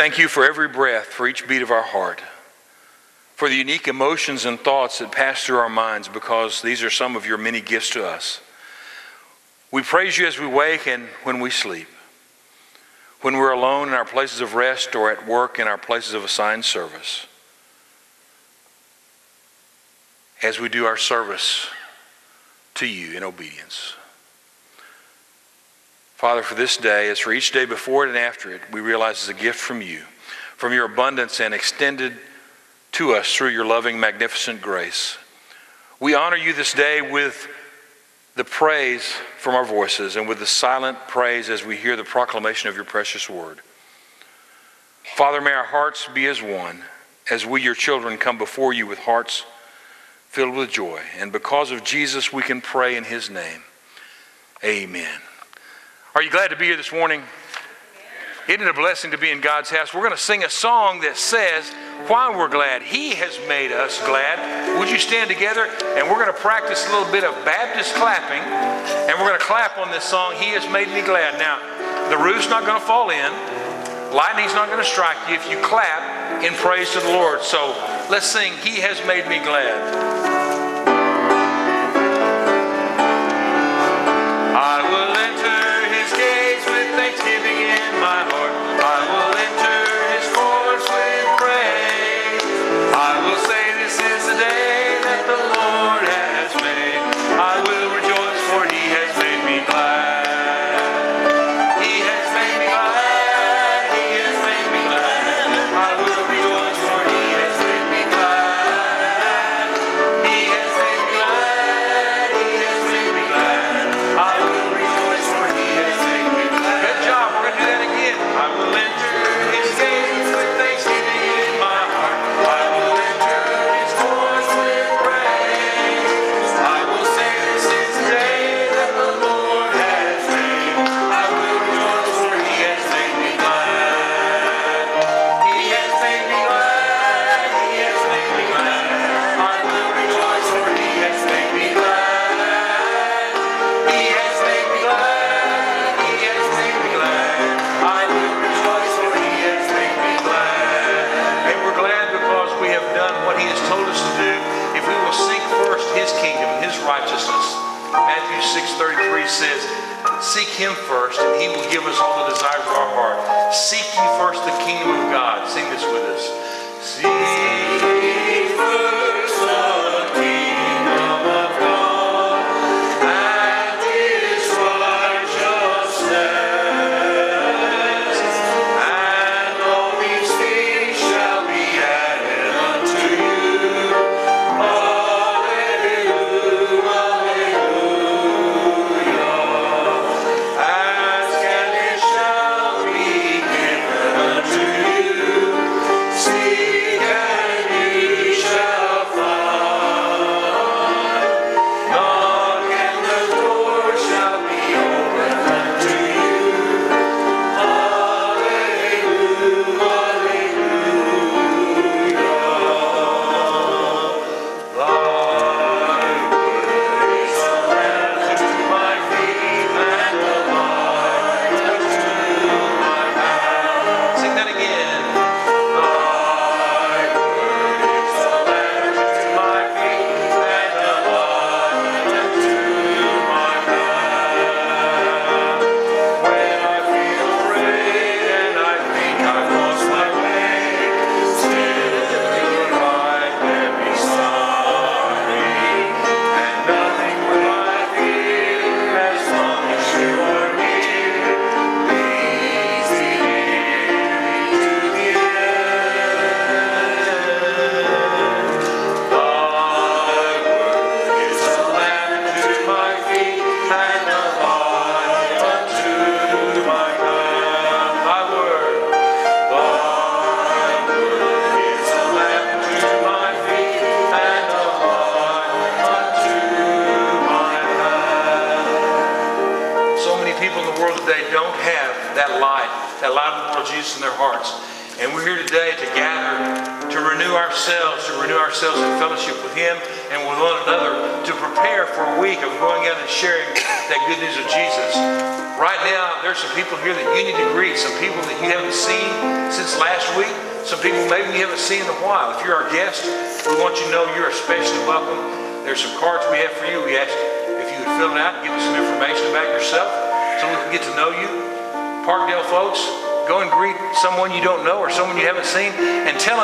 Thank you for every breath, for each beat of our heart, for the unique emotions and thoughts that pass through our minds because these are some of your many gifts to us. We praise you as we wake and when we sleep, when we're alone in our places of rest or at work in our places of assigned service, as we do our service to you in obedience. Father, for this day, as for each day before it and after it, we realize it's a gift from you, from your abundance and extended to us through your loving, magnificent grace. We honor you this day with the praise from our voices and with the silent praise as we hear the proclamation of your precious word. Father, may our hearts be as one as we, your children, come before you with hearts filled with joy. And because of Jesus, we can pray in his name. Amen. Are you glad to be here this morning? Isn't it a blessing to be in God's house? We're going to sing a song that says why we're glad. He has made us glad. Would you stand together? And we're going to practice a little bit of Baptist clapping. And we're going to clap on this song, He has made me glad. Now, the roof's not going to fall in, lightning's not going to strike you if you clap in praise to the Lord. So let's sing, He has made me glad. and with one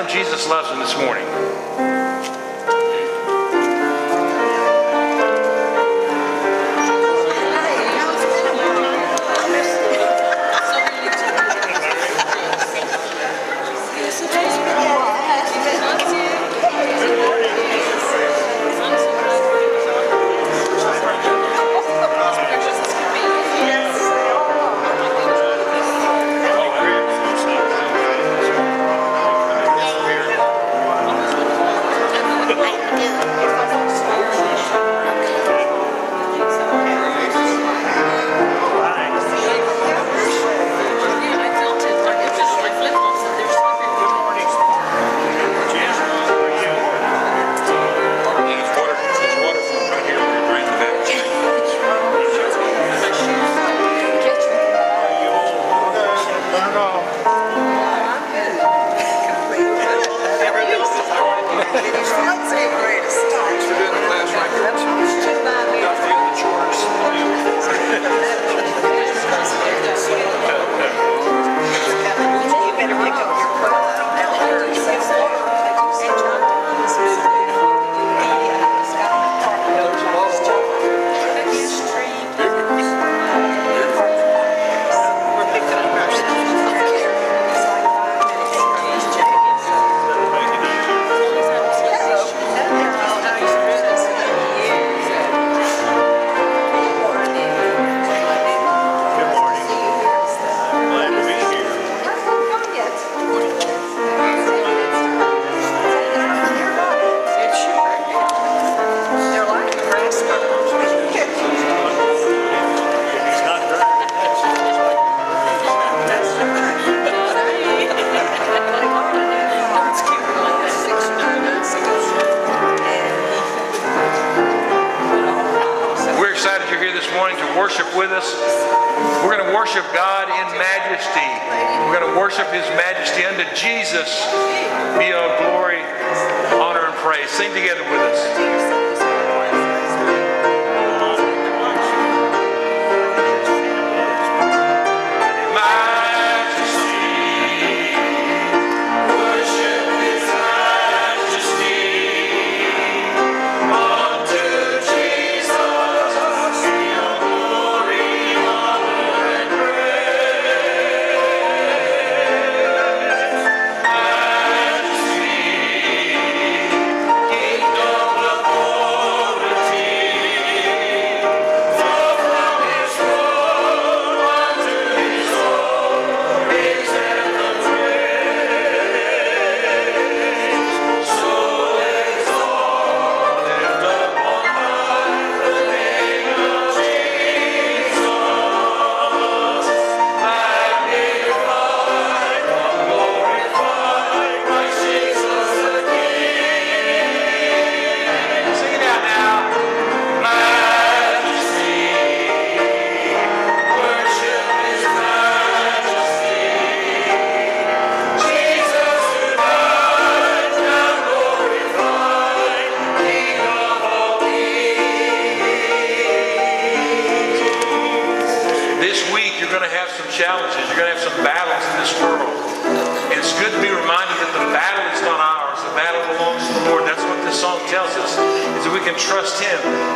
Jesus loves them this morning. worship with us. We're going to worship God in majesty. We're going to worship His majesty. Unto Jesus be all glory, honor, and praise. Sing together with us.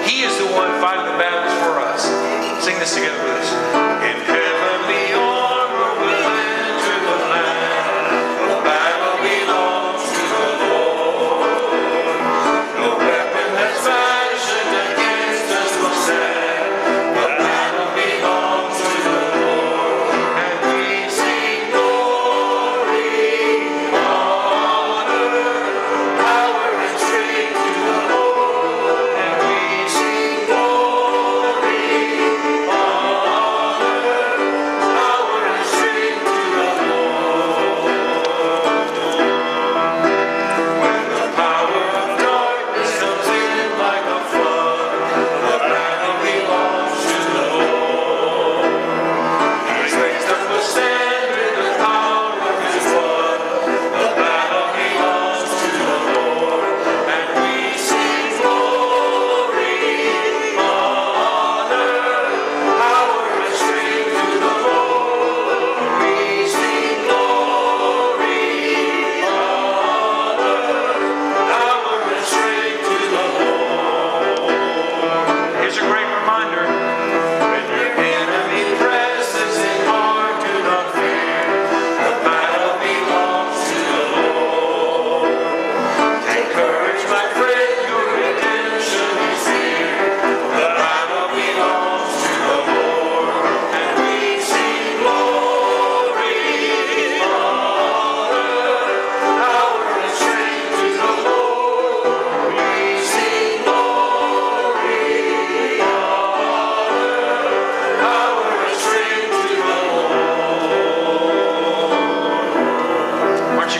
He is the one fighting the battles for us. Sing this together with us.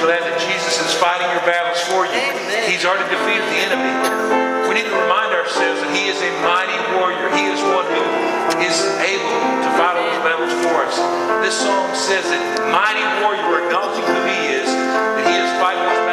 glad that Jesus is fighting your battles for you. Amen. He's already defeated the enemy. We need to remind ourselves that He is a mighty warrior. He is one who is able to fight all those battles for us. This song says that mighty warrior, acknowledging who He is, that He is fighting those battles.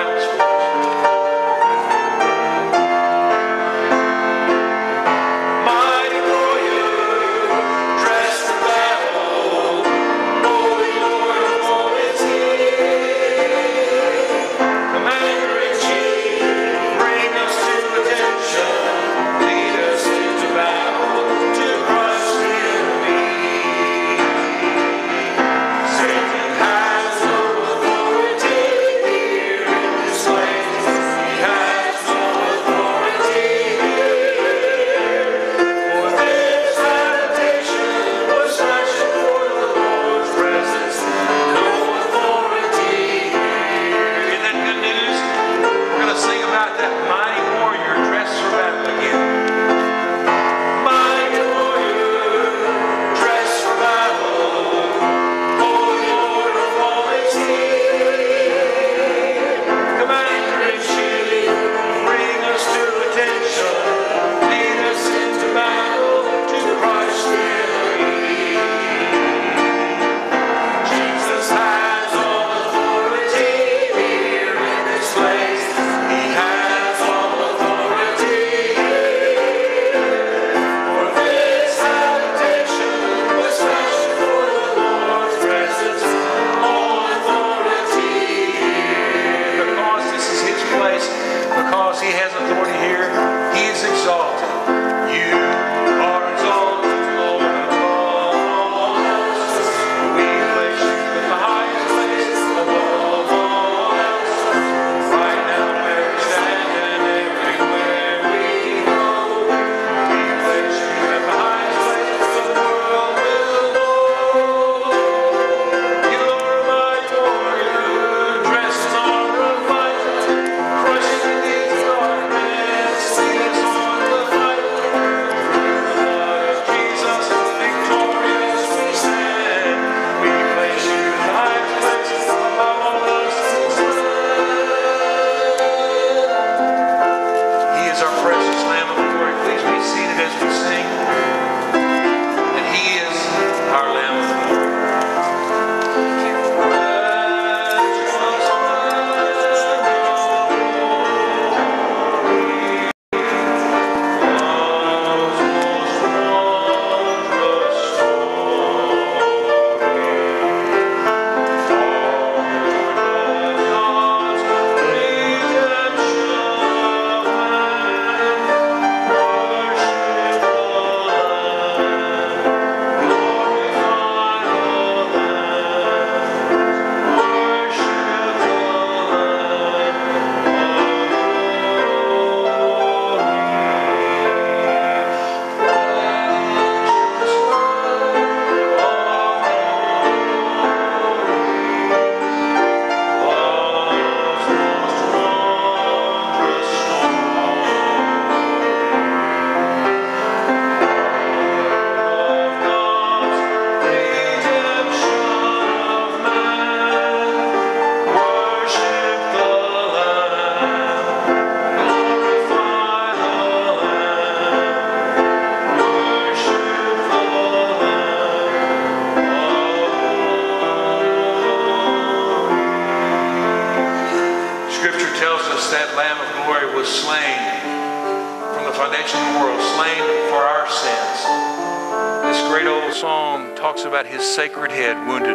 sacred head wounded.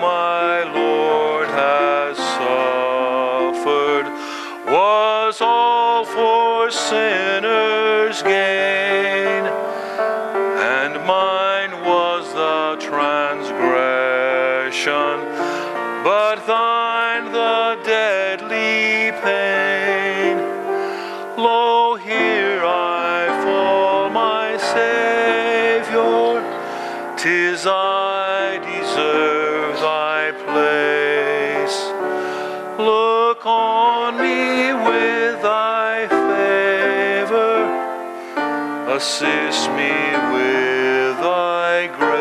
my Lord has suffered was all for sinners' gain, and mine was the transgression, but thine the deadly pain. Lo, here I fall, my Savior, tis I. assist me with thy grace.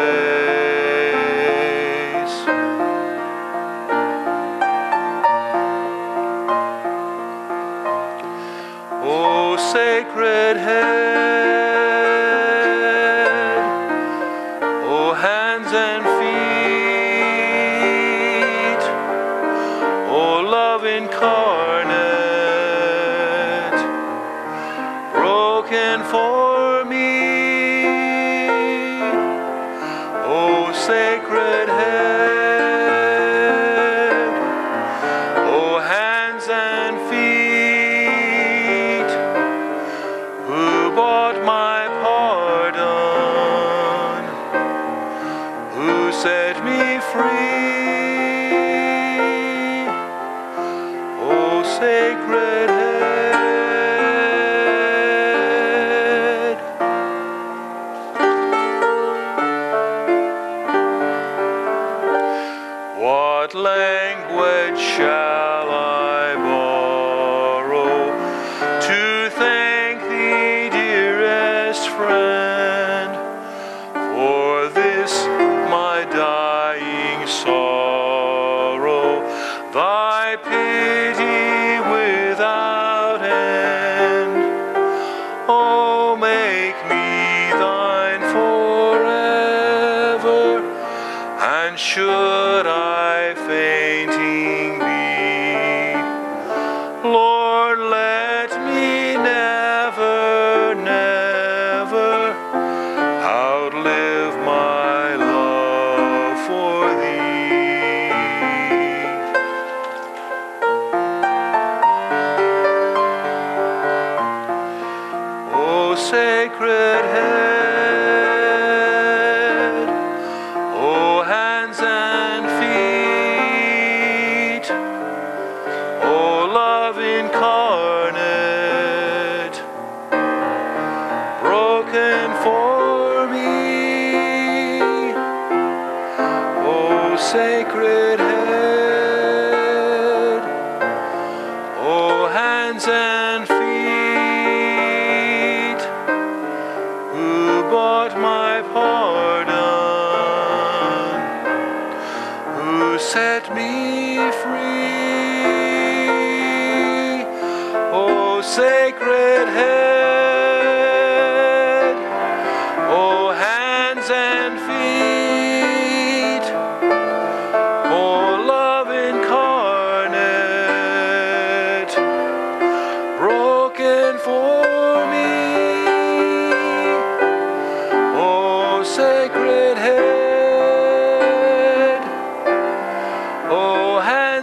O sacred head.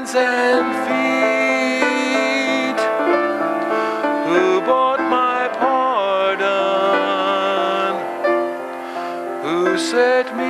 hands and feet who bought my pardon, who set me.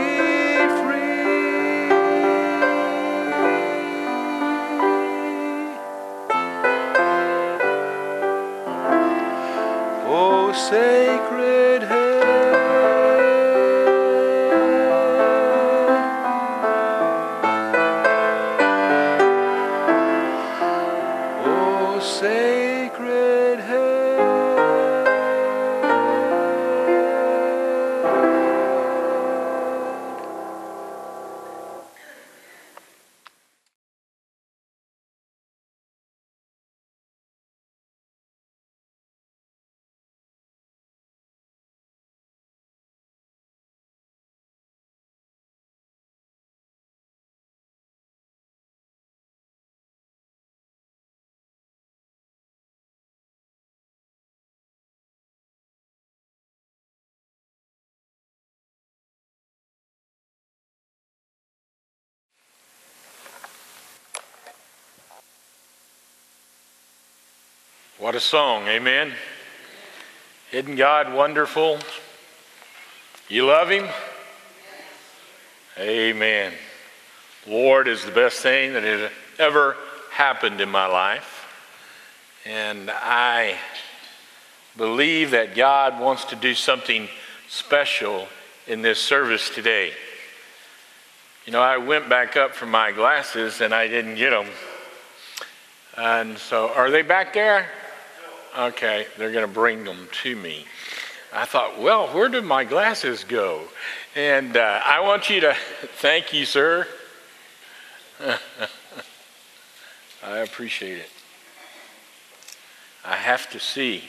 What a song, amen. Isn't God wonderful? You love Him? Amen. Lord is the best thing that has ever happened in my life. And I believe that God wants to do something special in this service today. You know, I went back up for my glasses and I didn't get them. And so, are they back there? Okay, they're going to bring them to me. I thought, well, where did my glasses go? And uh, I want you to thank you, sir. I appreciate it. I have to see.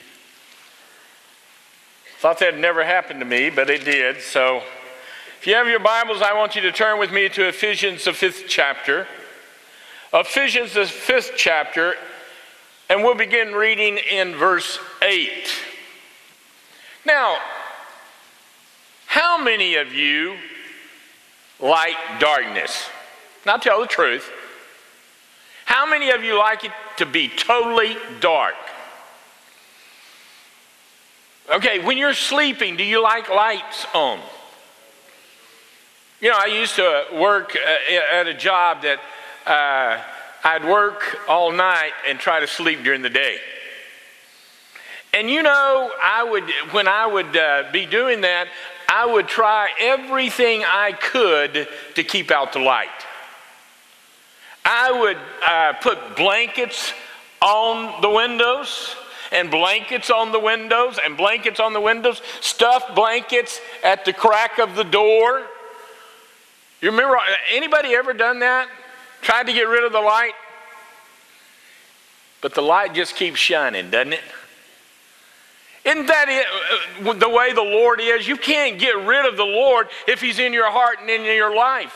Thought that never happened to me, but it did. So, if you have your Bibles, I want you to turn with me to Ephesians, the fifth chapter. Ephesians, the fifth chapter, and we'll begin reading in verse 8. Now, how many of you like darkness? Now, tell the truth. How many of you like it to be totally dark? Okay, when you're sleeping, do you like lights on? You know, I used to work uh, at a job that uh, I'd work all night and try to sleep during the day. And you know, I would when I would uh, be doing that, I would try everything I could to keep out the light. I would uh, put blankets on the windows and blankets on the windows and blankets on the windows, stuffed blankets at the crack of the door. You remember anybody ever done that? Tried to get rid of the light? But the light just keeps shining, doesn't it? Isn't that it, uh, the way the Lord is? You can't get rid of the Lord if He's in your heart and in your life.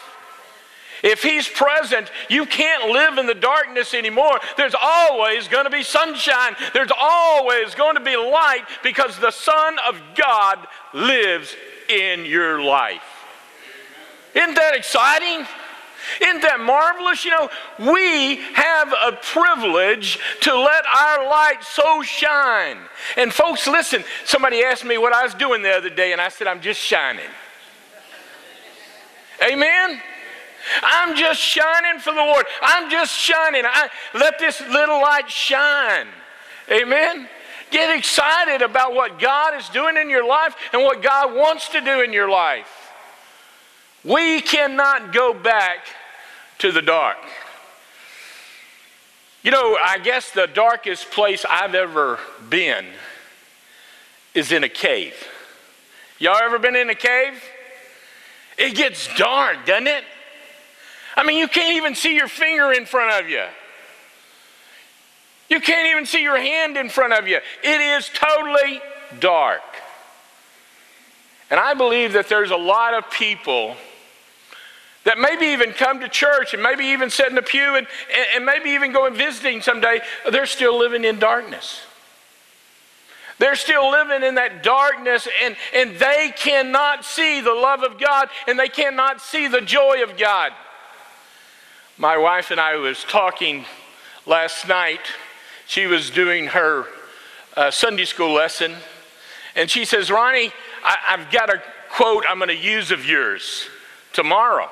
If He's present, you can't live in the darkness anymore. There's always going to be sunshine, there's always going to be light because the Son of God lives in your life. Isn't that exciting? Isn't that marvelous? You know, we have a privilege to let our light so shine. And folks, listen, somebody asked me what I was doing the other day, and I said, I'm just shining. Amen? I'm just shining for the Lord. I'm just shining. I, let this little light shine. Amen? Get excited about what God is doing in your life and what God wants to do in your life. We cannot go back to the dark. You know, I guess the darkest place I've ever been is in a cave. Y'all ever been in a cave? It gets dark, doesn't it? I mean, you can't even see your finger in front of you. You can't even see your hand in front of you. It is totally dark. And I believe that there's a lot of people that maybe even come to church and maybe even sit in the pew and, and maybe even go and visiting someday, they're still living in darkness. They're still living in that darkness and, and they cannot see the love of God and they cannot see the joy of God. My wife and I was talking last night. She was doing her uh, Sunday school lesson and she says, Ronnie, I, I've got a quote I'm going to use of yours tomorrow.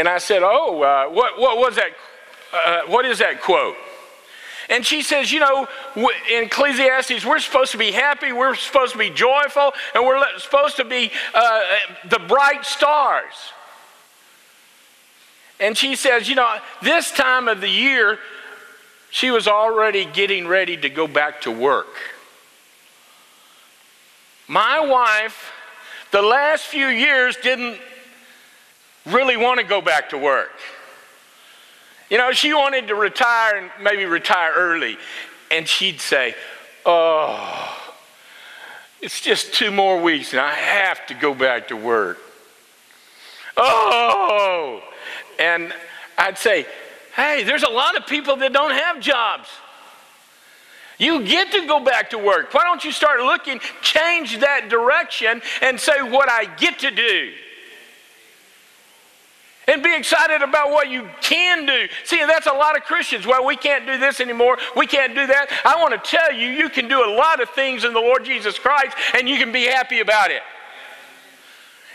And I said, Oh, uh, what, what was that? Uh, what is that quote? And she says, You know, in Ecclesiastes, we're supposed to be happy, we're supposed to be joyful, and we're supposed to be uh, the bright stars. And she says, You know, this time of the year, she was already getting ready to go back to work. My wife, the last few years, didn't really want to go back to work. You know, she wanted to retire and maybe retire early. And she'd say, Oh, it's just two more weeks and I have to go back to work. Oh, and I'd say, Hey, there's a lot of people that don't have jobs. You get to go back to work. Why don't you start looking, change that direction, and say, What I get to do. And be excited about what you can do. See, that's a lot of Christians. Well, we can't do this anymore. We can't do that. I want to tell you, you can do a lot of things in the Lord Jesus Christ and you can be happy about it.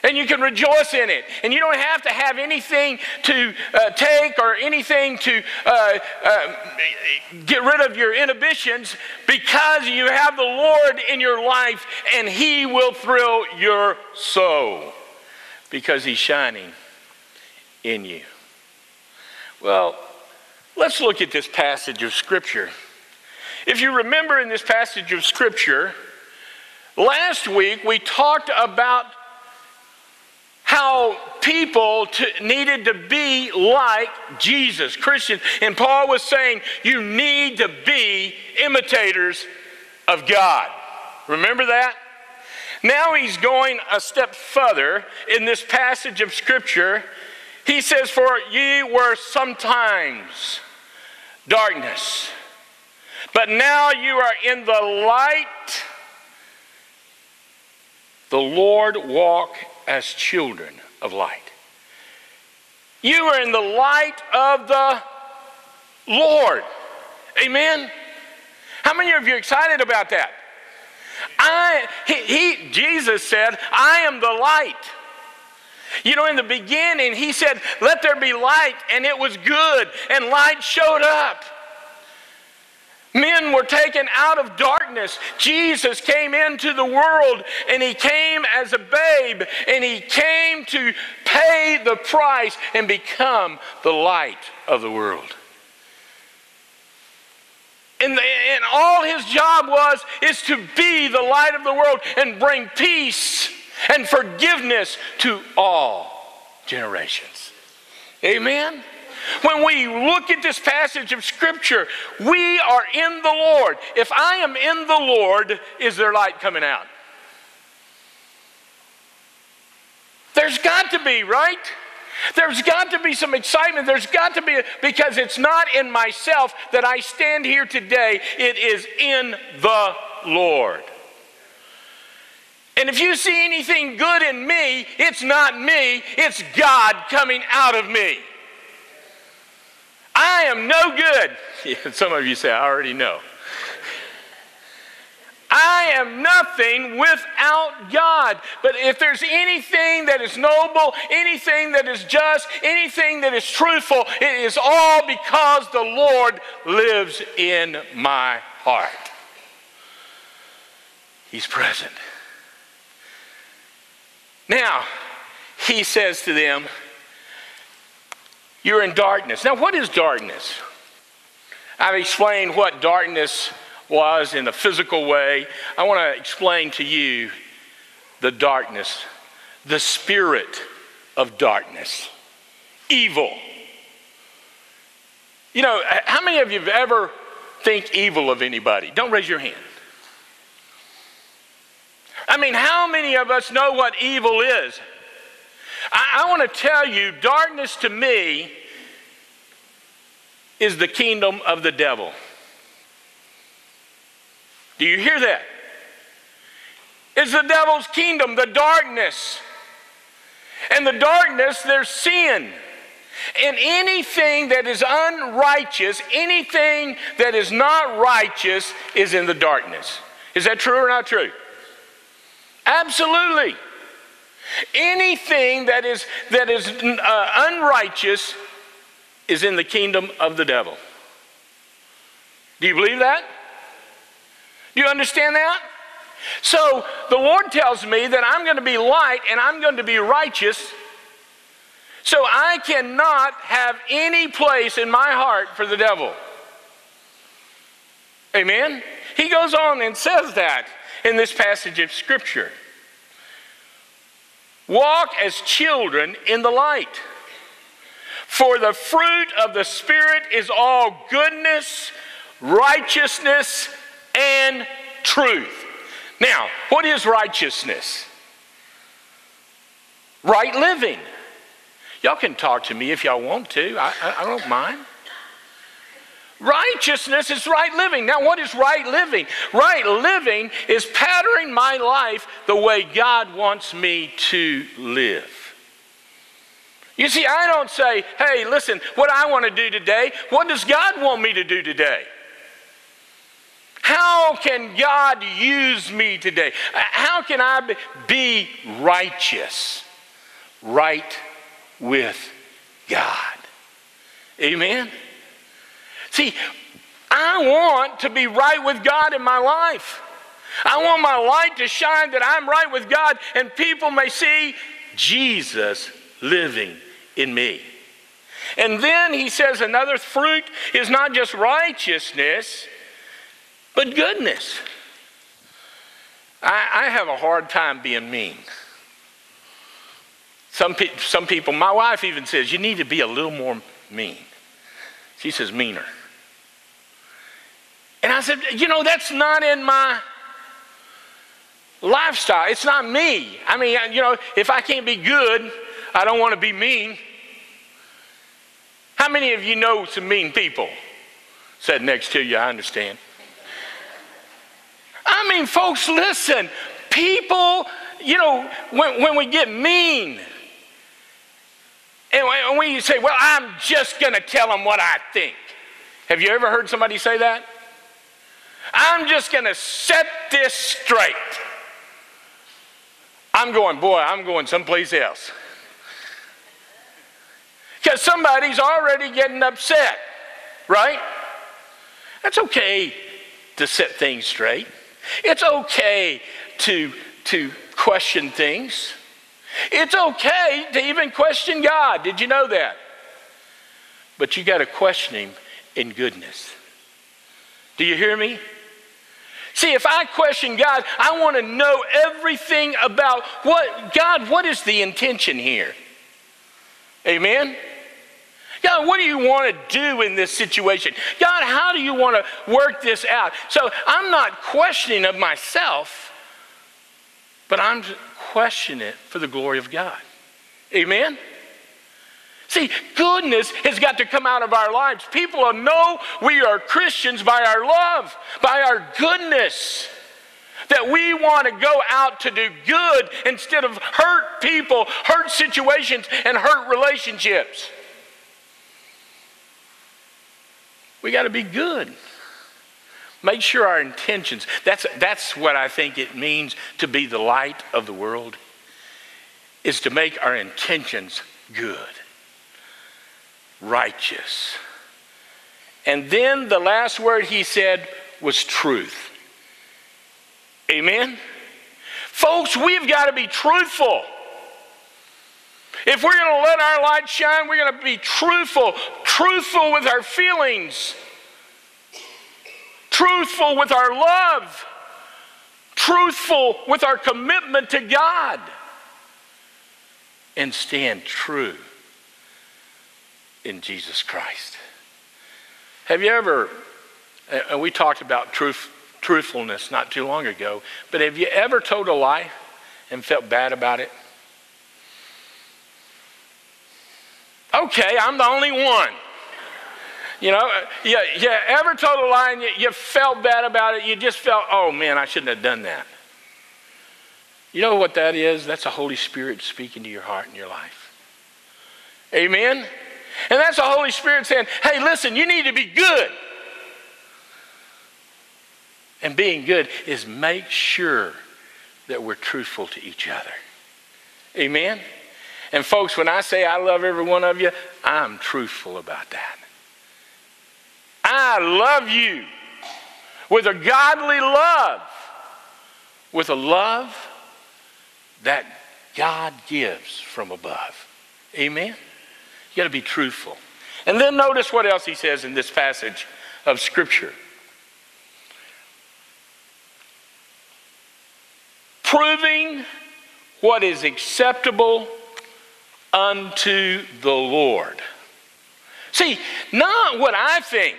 And you can rejoice in it. And you don't have to have anything to uh, take or anything to uh, uh, get rid of your inhibitions because you have the Lord in your life and He will thrill your soul because He's shining in you. Well, let's look at this passage of Scripture. If you remember in this passage of Scripture, last week we talked about how people needed to be like Jesus, Christians. And Paul was saying, you need to be imitators of God. Remember that? Now he's going a step further in this passage of Scripture he says, For ye were sometimes darkness, but now you are in the light. The Lord walk as children of light. You are in the light of the Lord. Amen. How many of you are excited about that? I he, he Jesus said, I am the light. You know, in the beginning, he said, Let there be light, and it was good, and light showed up. Men were taken out of darkness. Jesus came into the world, and he came as a babe, and he came to pay the price and become the light of the world. And, the, and all his job was is to be the light of the world and bring peace and forgiveness to all generations. Amen? When we look at this passage of Scripture, we are in the Lord. If I am in the Lord, is there light coming out? There's got to be, right? There's got to be some excitement. There's got to be, because it's not in myself that I stand here today, it is in the Lord. And if you see anything good in me, it's not me, it's God coming out of me. I am no good. some of you say, I already know. I am nothing without God. But if there's anything that is noble, anything that is just, anything that is truthful, it is all because the Lord lives in my heart. He's present. Now, he says to them, You're in darkness. Now, what is darkness? I've explained what darkness was in a physical way. I want to explain to you the darkness, the spirit of darkness, evil. You know, how many of you have ever think evil of anybody? Don't raise your hand. I mean, how many of us know what evil is? I, I want to tell you, darkness to me is the kingdom of the devil. Do you hear that? It's the devil's kingdom, the darkness. And the darkness, there's sin. And anything that is unrighteous, anything that is not righteous, is in the darkness. Is that true or not true? Absolutely. Anything that is, that is uh, unrighteous is in the kingdom of the devil. Do you believe that? Do you understand that? So the Lord tells me that I'm going to be light and I'm going to be righteous. So I cannot have any place in my heart for the devil. Amen? He goes on and says that in this passage of Scripture. Walk as children in the light. For the fruit of the Spirit is all goodness, righteousness, and truth. Now, what is righteousness? Right living. Y'all can talk to me if y'all want to, I, I, I don't mind. Righteousness is right living. Now, what is right living? Right living is patterning my life the way God wants me to live. You see, I don't say, hey, listen, what I want to do today, what does God want me to do today? How can God use me today? How can I be righteous? Right with God. Amen? See, I want to be right with God in my life. I want my light to shine that I'm right with God and people may see Jesus living in me. And then he says another fruit is not just righteousness, but goodness. I, I have a hard time being mean. Some, pe- some people, my wife even says, you need to be a little more mean. She says, meaner. And I said, you know, that's not in my lifestyle. It's not me. I mean, you know, if I can't be good, I don't want to be mean. How many of you know some mean people? Said next to you, I understand. I mean, folks, listen. People, you know, when, when we get mean, and when you say, well, I'm just going to tell them what I think. Have you ever heard somebody say that? I'm just going to set this straight. I'm going, boy, I'm going someplace else. Because somebody's already getting upset, right? That's okay to set things straight. It's okay to, to question things. It's okay to even question God. Did you know that? But you got to question Him in goodness. Do you hear me? See, if I question God, I want to know everything about what, God, what is the intention here? Amen? God, what do you want to do in this situation? God, how do you want to work this out? So I'm not questioning of myself, but I'm questioning it for the glory of God. Amen? See, goodness has got to come out of our lives. People will know we are Christians by our love, by our goodness. That we want to go out to do good instead of hurt people, hurt situations, and hurt relationships. We got to be good. Make sure our intentions, that's, that's what I think it means to be the light of the world, is to make our intentions good righteous. And then the last word he said was truth. Amen? Folks, we've got to be truthful. If we're going to let our light shine, we're going to be truthful. Truthful with our feelings, truthful with our love, truthful with our commitment to God, and stand true in Jesus Christ. Have you ever, and we talked about truth, truthfulness not too long ago, but have you ever told a lie and felt bad about it? Okay, I'm the only one. You know, uh, you, you ever told a lie and you, you felt bad about it? You just felt, oh man, I shouldn't have done that. You know what that is? That's the Holy Spirit speaking to your heart and your life. Amen? And that's the Holy Spirit saying, hey, listen, you need to be good. And being good is make sure that we're truthful to each other. Amen? And folks, when I say I love every one of you, I'm truthful about that. I love you with a godly love, with a love that God gives from above. Amen? You got to be truthful. And then notice what else he says in this passage of Scripture. Proving what is acceptable unto the Lord. See, not what I think,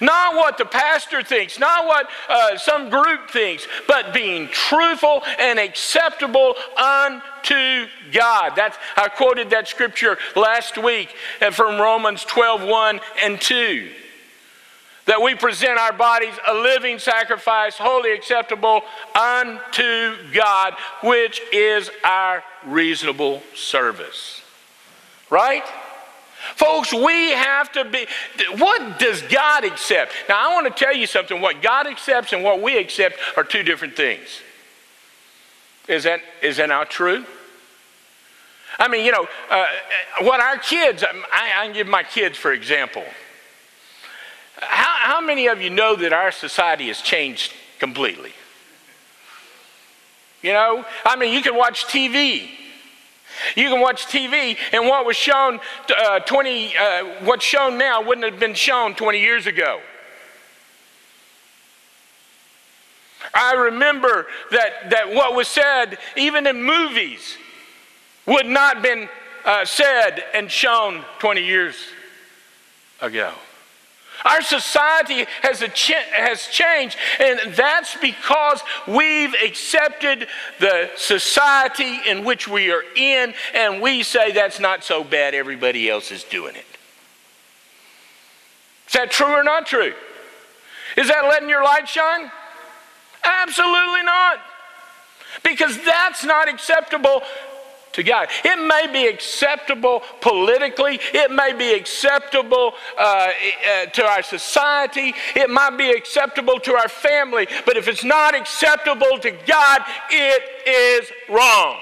not what the pastor thinks, not what uh, some group thinks, but being truthful and acceptable unto God. That's, I quoted that scripture last week from Romans 12 1 and 2. That we present our bodies a living sacrifice, holy acceptable unto God, which is our reasonable service. Right? Folks, we have to be. What does God accept? Now, I want to tell you something. What God accepts and what we accept are two different things. Is that, is that not true? I mean, you know, uh, what our kids, I, I, can give my kids for example. How, how many of you know that our society has changed completely? You know, I mean, you can watch TV. You can watch TV, and what was shown uh, 20, uh, what's shown now wouldn't have been shown 20 years ago. I remember that, that what was said, even in movies, would not have been uh, said and shown 20 years ago. Our society has, ch- has changed, and that's because we've accepted the society in which we are in, and we say that's not so bad, everybody else is doing it. Is that true or not true? Is that letting your light shine? Absolutely not. Because that's not acceptable to God. It may be acceptable politically, it may be acceptable uh, uh, to our society, it might be acceptable to our family, but if it's not acceptable to God, it is wrong.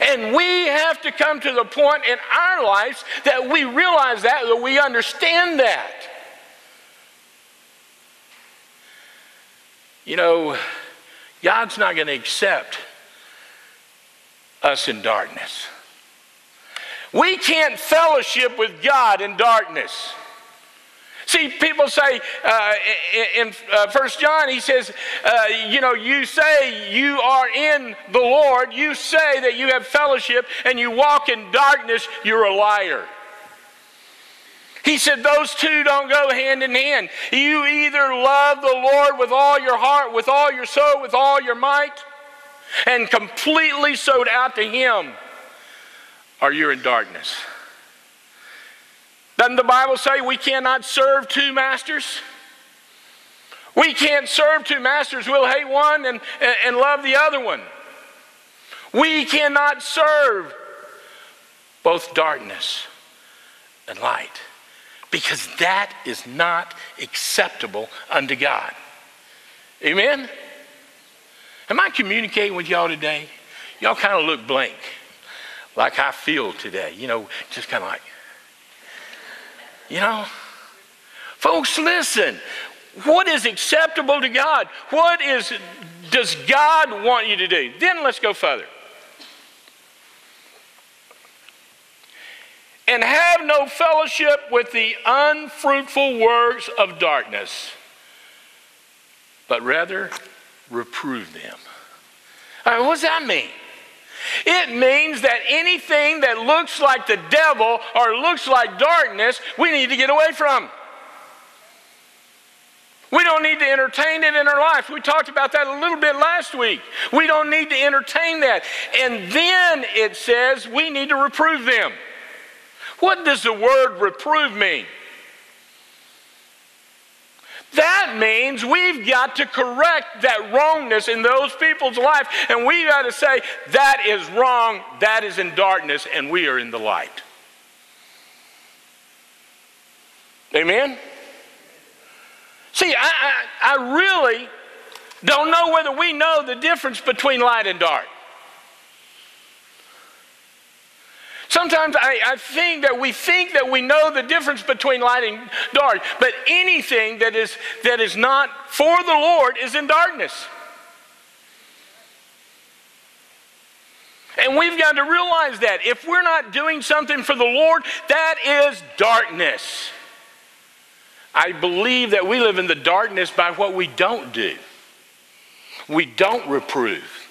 And we have to come to the point in our lives that we realize that, that we understand that. You know, God's not going to accept us in darkness. We can't fellowship with God in darkness. See, people say uh, in uh, First John, he says, uh, you know, you say you are in the Lord, you say that you have fellowship, and you walk in darkness, you're a liar. He said those two don't go hand in hand. You either love the Lord with all your heart, with all your soul, with all your might, and completely sold out to Him, or you're in darkness. Doesn't the Bible say we cannot serve two masters? We can't serve two masters. We'll hate one and, and love the other one. We cannot serve both darkness and light because that is not acceptable unto God. Amen? Am I communicating with y'all today? Y'all kind of look blank, like I feel today. You know, just kind of like, you know? Folks, listen. What is acceptable to God? What is does God want you to do? Then let's go further. And have no fellowship with the unfruitful works of darkness, but rather reprove them. What does that mean? It means that anything that looks like the devil or looks like darkness, we need to get away from. We don't need to entertain it in our life. We talked about that a little bit last week. We don't need to entertain that. And then it says we need to reprove them. What does the word reprove mean? That means we've got to correct that wrongness in those people's life, and we got to say, that is wrong, that is in darkness, and we are in the light. Amen? See, I, I, I really don't know whether we know the difference between light and dark. Sometimes I, I, think that we think that we know the difference between light and dark, but anything that is, that is not for the Lord is in darkness. And we've got to realize that if we're not doing something for the Lord, that is darkness. I believe that we live in the darkness by what we don't do. We don't reprove.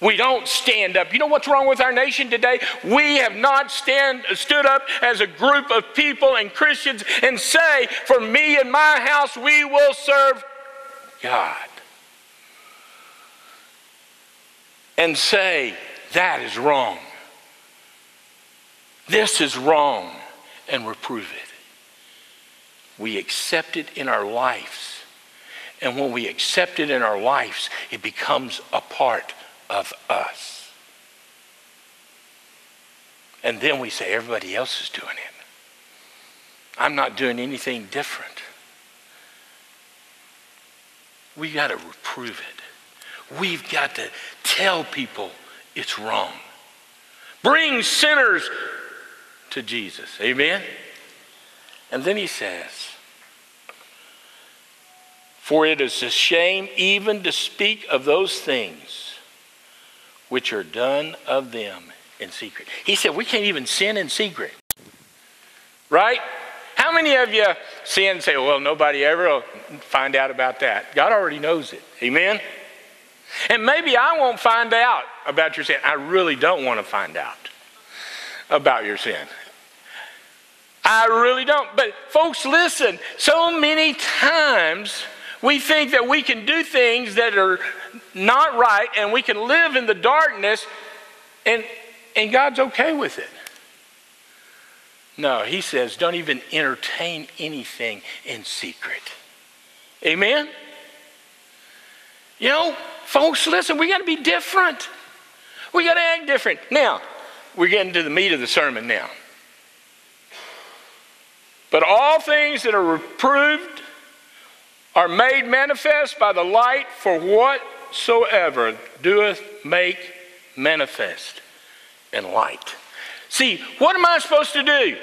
We don't stand up. You know what's wrong with our nation today? We have not stand, stood up as a group of people and Christians and say, For me and my house, we will serve God. And say, That is wrong. This is wrong, and reprove it. We accept it in our lives. And when we accept it in our lives, it becomes a part of us. And then we say, everybody else is doing it. I'm not doing anything different. We got to reprove it. We've got to tell people it's wrong. Bring sinners to Jesus. Amen? And then he says, For it is a shame even to speak of those things which are done of them in secret. He said, We can't even sin in secret. Right? How many of you sin and say, Well, nobody ever will find out about that? God already knows it. Amen? And maybe I won't find out about your sin. I really don't want to find out about your sin. I really don't. But folks, listen, so many times we think that we can do things that are not right and we can live in the darkness and, and God's okay with it. No, he says, don't even entertain anything in secret. Amen? You know, folks, listen, we got to be different. We got to act different. Now, we're getting to the meat of the sermon now. But all things that are reproved are made manifest by the light, for whatsoever doeth make manifest in light. See, what am I supposed to do?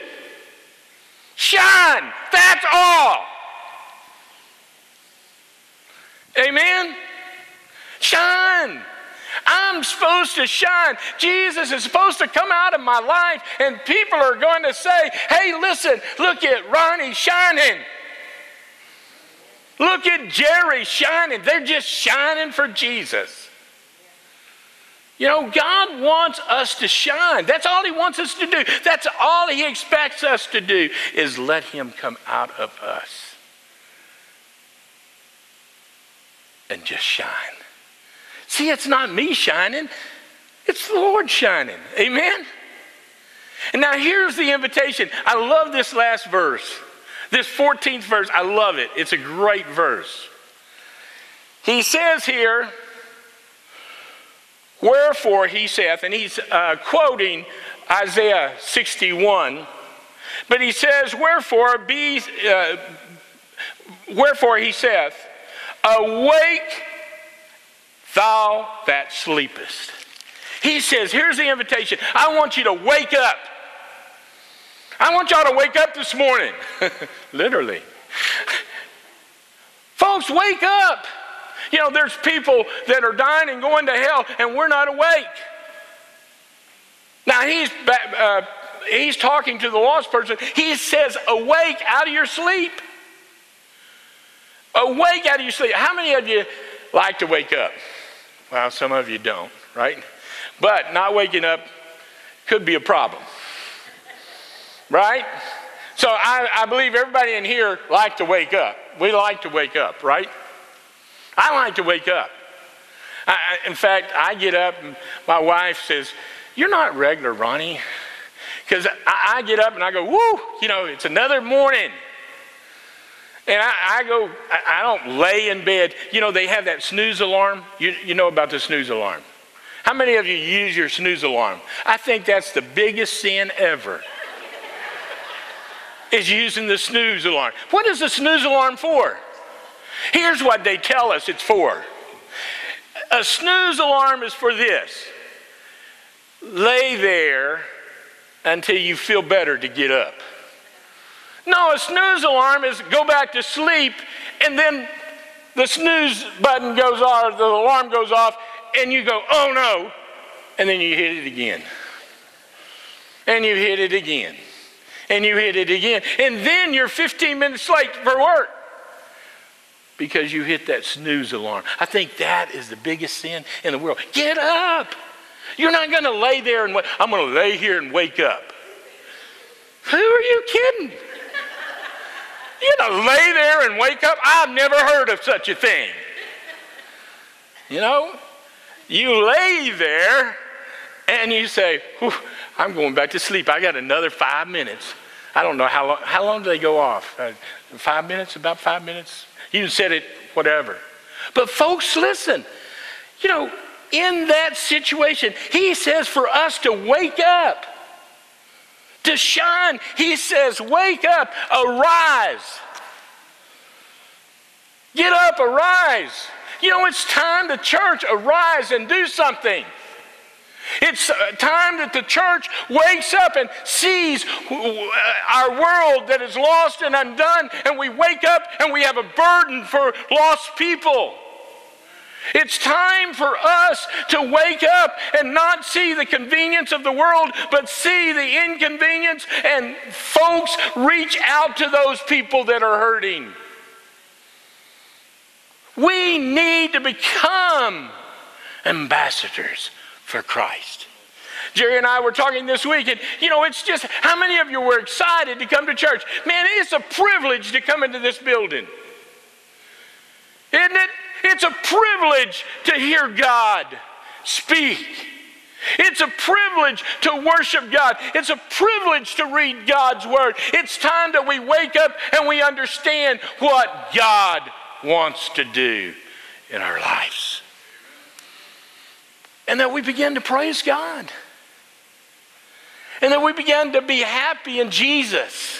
Shine. That's all. Amen? Shine. I'm supposed to shine. Jesus is supposed to come out of my life, and people are going to say, hey, listen, look at Ronnie shining. Look at Jerry shining. They're just shining for Jesus. You know, God wants us to shine. That's all He wants us to do. That's all He expects us to do is let Him come out of us and just shine. See, it's not me shining, it's the Lord shining. Amen? And now here's the invitation. I love this last verse. This 14th verse, I love it. It's a great verse. He says here, Wherefore he saith, and he's uh, quoting Isaiah 61, but he says, Wherefore be, uh, wherefore he saith, Awake, thou that sleepest. He says, Here's the invitation. I want you to wake up. I want y'all to wake up this morning. Literally. Folks, wake up. You know, there's people that are dying and going to hell, and we're not awake. Now, he's, uh, he's talking to the lost person. He says, Awake out of your sleep. Awake out of your sleep. How many of you like to wake up? Well, some of you don't, right? But not waking up could be a problem, right? So I, I believe everybody in here like to wake up. We like to wake up, right? I like to wake up. I, in fact, I get up and my wife says, You're not regular, Ronnie. Because I, I, get up and I go, Woo, you know, it's another morning. And I, I go, I, don't lay in bed. You know, they have that snooze alarm. You, you know about the snooze alarm. How many of you use your snooze alarm? I think that's the biggest sin ever. Is using the snooze alarm. What is the snooze alarm for? Here's what they tell us it's for a snooze alarm is for this lay there until you feel better to get up. No, a snooze alarm is go back to sleep and then the snooze button goes off, the alarm goes off, and you go, oh no, and then you hit it again. And you hit it again. And you hit it again. And then you're 15 minutes late for work because you hit that snooze alarm. I think that is the biggest sin in the world. Get up. You're not going to lay there and wait. I'm going to lay here and wake up. Who are you kidding? You're going to lay there and wake up? I've never heard of such a thing. You know, you lay there and you say, I'm going back to sleep. I got another five minutes. I don't know how long. How long do they go off? Uh, five minutes? About five minutes? You said it, whatever. But folks, listen. You know, in that situation, he says for us to wake up. to shine. He says, Wake up, arise. Get up, arise. You know, it's time the church arise and do something. It's uh, time that the church wakes up and sees our world that is lost and undone, and we wake up and we have a burden for lost people. It's time for us to wake up and not see the convenience of the world, but see the inconvenience, and folks reach out to those people that are hurting. We need to become ambassadors for Christ. Jerry and I were talking this week, and you know, it's just how many of you were excited to come to church? Man, it's a privilege to come into this building. Isn't it? It's a privilege to hear God speak. It's a privilege to worship God. It's a privilege to read God's word. It's time that we wake up and we understand what God wants to do in our lives. And that we begin to praise God. And that we begin to be happy in Jesus.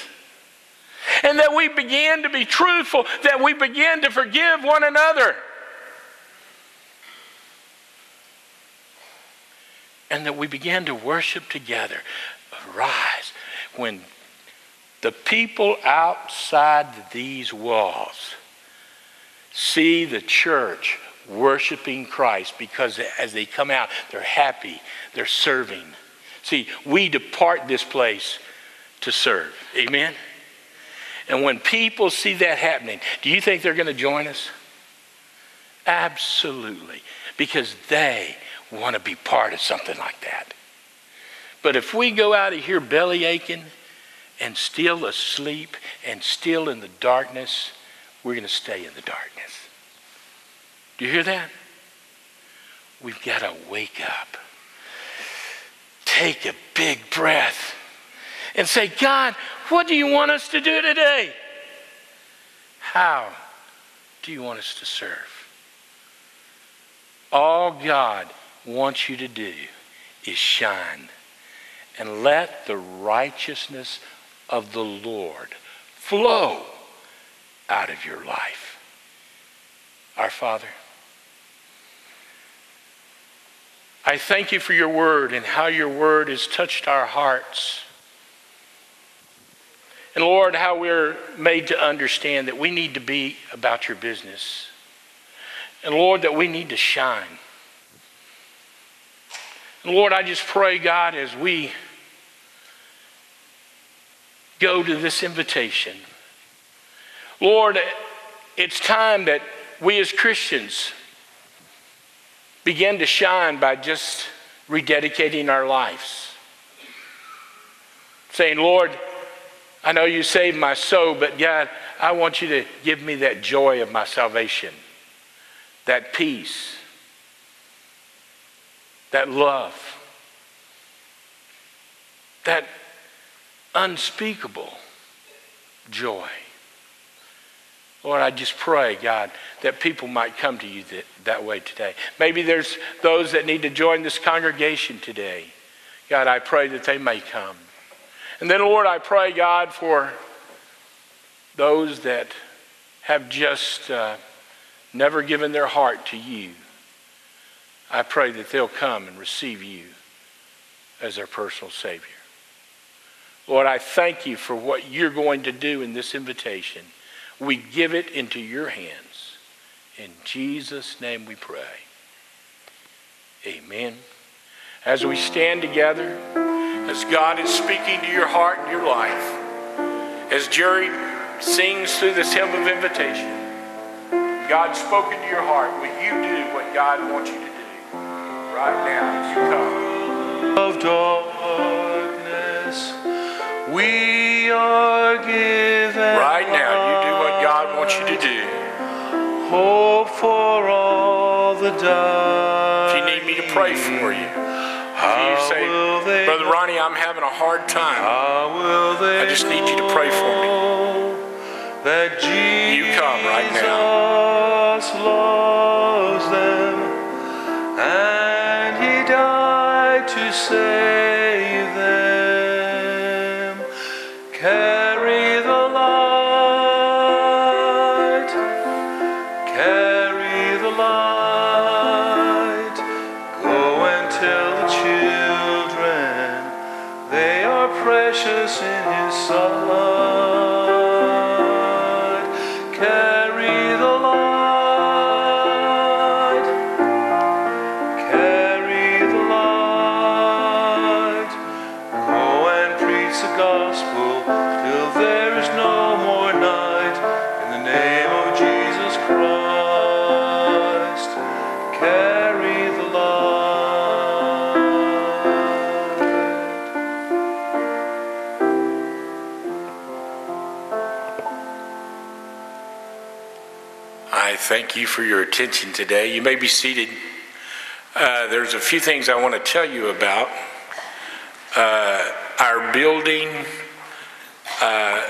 And that we begin to be truthful, that we begin to forgive one another. And that we begin to worship together. Arise when the people outside these walls see the church worshiping Christ because as they come out, they're happy, they're serving. See, we depart this place to serve. Amen? And when people see that happening, do you think they're going to join us? Absolutely. Because they want to be part of something like that. But if we go out of here belly aching and still asleep and still in the darkness, we're going to stay in the darkness. You hear that? We've got to wake up. Take a big breath and say, God, what do you want us to do today? How do you want us to serve? All God wants you to do is shine and let the righteousness of the Lord flow out of your life. Our Father, I thank you for your word and how your word has touched our hearts. And Lord, how we're made to understand that we need to be about your business. And Lord, that we need to shine. And Lord, I just pray, God, as we go to this invitation, Lord, it's time that we as Christians begin to shine by just rededicating our lives. Saying, Lord, I know you saved my soul, but God, I want you to give me that joy of my salvation, that peace, that love, that unspeakable joy. Lord, I just pray, God, that people might come to you that, that way today. Maybe there's those that need to join this congregation today. God, I pray that they may come. And then, Lord, I pray, God, for those that have just uh, never given their heart to you. I pray that they'll come and receive you as their personal Savior. Lord, I thank you for what you're going to do in this invitation. We give it into your hands. In Jesus' name we pray. Amen. As we stand together, as God is speaking to your heart and your life, as Jerry sings through this hymn of invitation, God's spoken to your heart. Will you do what God wants you to do? Right now, you come. Of darkness, we are given. Hope for all the dying. If you need me to pray for you, you say, Brother Ronnie, I'm having a hard time. How will they I just need you to pray for me. You come right now. Thank you for your attention today. You may be seated. Uh, there's a few things I want to tell you about. Uh, our building, uh,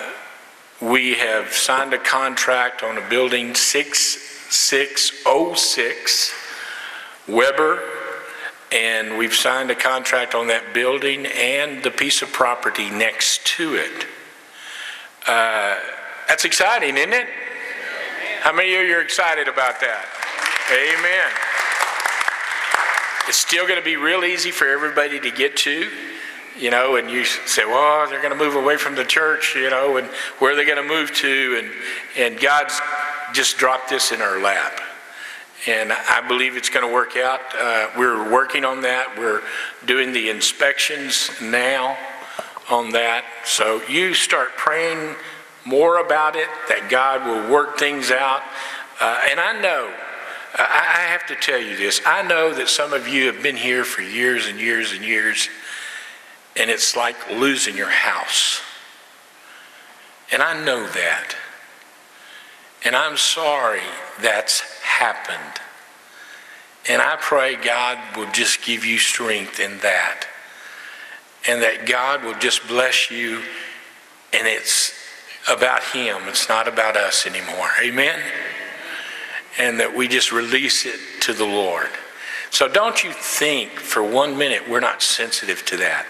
we have signed a contract on a building 6606 Weber, and we've signed a contract on that building and the piece of property next to it. Uh, that's exciting, isn't it? How many of you are excited about that? Amen. It's still going to be real easy for everybody to get to, you know, and you say, well, they're going to move away from the church, you know, and where are they going to move to? And, and God's just dropped this in our lap. And I believe it's going to work out. Uh, we're working on that. We're doing the inspections now on that. So you start praying more about it, that God will work things out. Uh, and I know, I, I have to tell you this, I know that some of you have been here for years and years and years, and it's like losing your house. And I know that. And I'm sorry that's happened. And I pray God will just give you strength in that. And that God will just bless you. And it's about Him, it's not about us anymore. Amen? And that we just release it to the Lord. So don't you think for one minute we're not sensitive to that.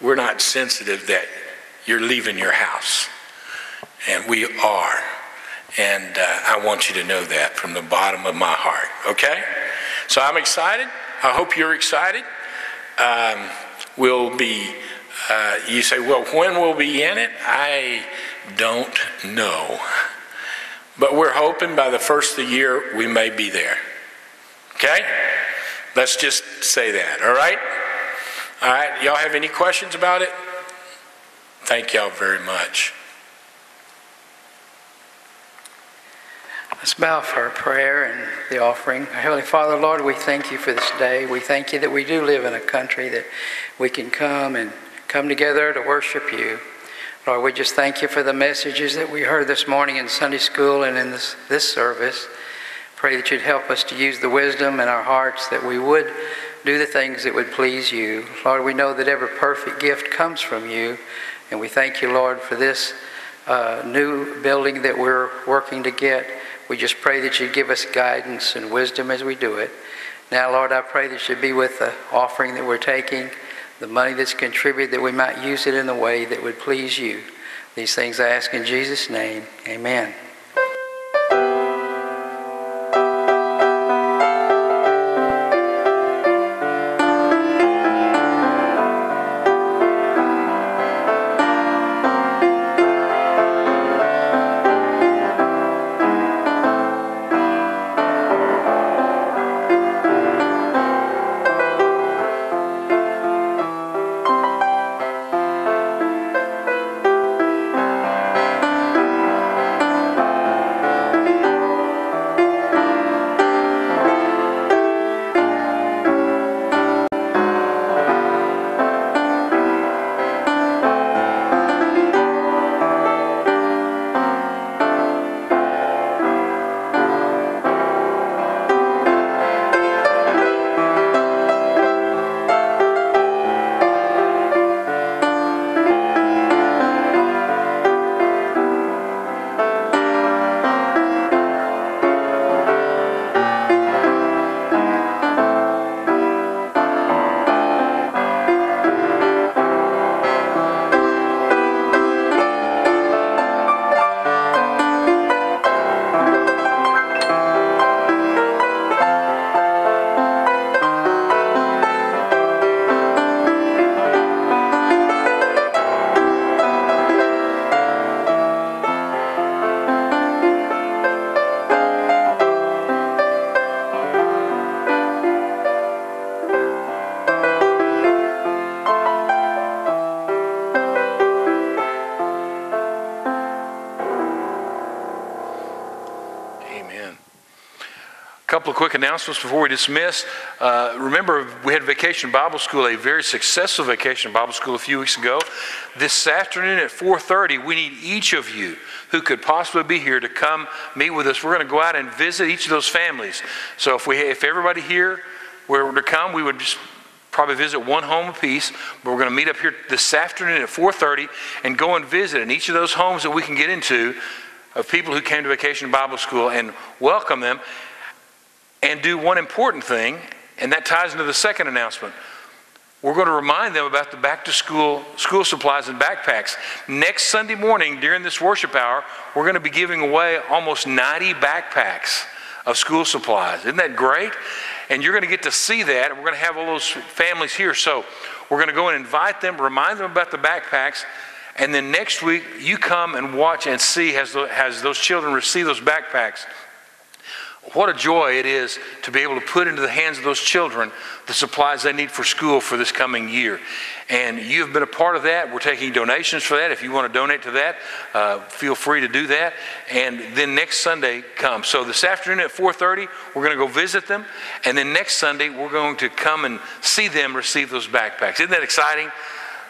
We're not sensitive that you're leaving your house. And we are. And uh, I want you to know that from the bottom of my heart, okay? So I'm excited. I hope you're excited. Um, we'll be, uh, you say, well, when we'll be in it? I don't know. But we're hoping by the first of the year we may be there. Okay? Let's just say that, all right? All right, y'all have any questions about it? Thank y'all very much. Let's bow for our prayer and the offering. Heavenly Father, Lord, we thank you for this day. We thank you that we do live in a country that we can come and come together to worship you. Lord, we just thank you for the messages that we heard this morning in Sunday school and in this, this service. Pray that you'd help us to use the wisdom in our hearts that we would do the things that would please you. Lord, we know that every perfect gift comes from you, and we thank you, Lord, for this uh, new building that we're working to get. We just pray that you'd give us guidance and wisdom as we do it. Now, Lord, I pray that you'd be with the offering that we're taking, the money that's contributed, that we might use it in a way that would please you. These things I ask in Jesus' name. Amen. Quick announcements before we dismiss. Uh, remember, we had Vacation Bible School, a very successful Vacation Bible School a few weeks ago. This afternoon at 4:30, we need each of you who could possibly be here to come meet with us. We're going to go out and visit each of those families. So if we, if everybody here were to come, we would just probably visit one home apiece. But we're going to meet up here this afternoon at 4:30 and go and visit in each of those homes that we can get into of people who came to Vacation Bible School and welcome them and do one important thing, and that ties into the second announcement. We're going to remind them about the back to school school supplies and backpacks. Next Sunday morning during this worship hour, we're going to be giving away almost 90 backpacks of school supplies. Isn't that great? And you're going to get to see that, and we're going to have all those families here. So we're going to go and invite them, remind them about the backpacks, and then next week you come and watch and see as those children receive those backpacks what a joy it is to be able to put into the hands of those children the supplies they need for school for this coming year. And you've been a part of that. We're taking donations for that. If you want to donate to that, uh, feel free to do that. And then next Sunday come. So this afternoon at 4:30, we're going to go visit them, and then next Sunday we're going to come and see them receive those backpacks. Isn't that exciting?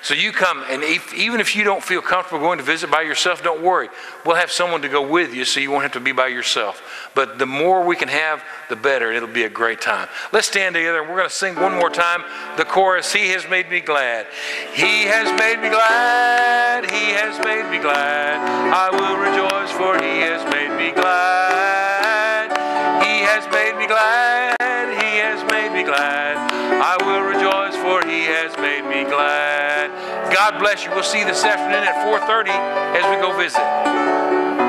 So you come, and if, even if you don't feel comfortable going to visit by yourself, don't worry. We'll have someone to go with you so you won't have to be by yourself. But the more we can have, the better. It'll be a great time. Let's stand together, we're going to sing one more time the chorus He has made me glad. He has made me glad. He has made me glad. I will rejoice, for He has made me glad. He has made me glad. He has made me glad. Has made me glad. God bless you. We'll see you this afternoon at 4:30 as we go visit.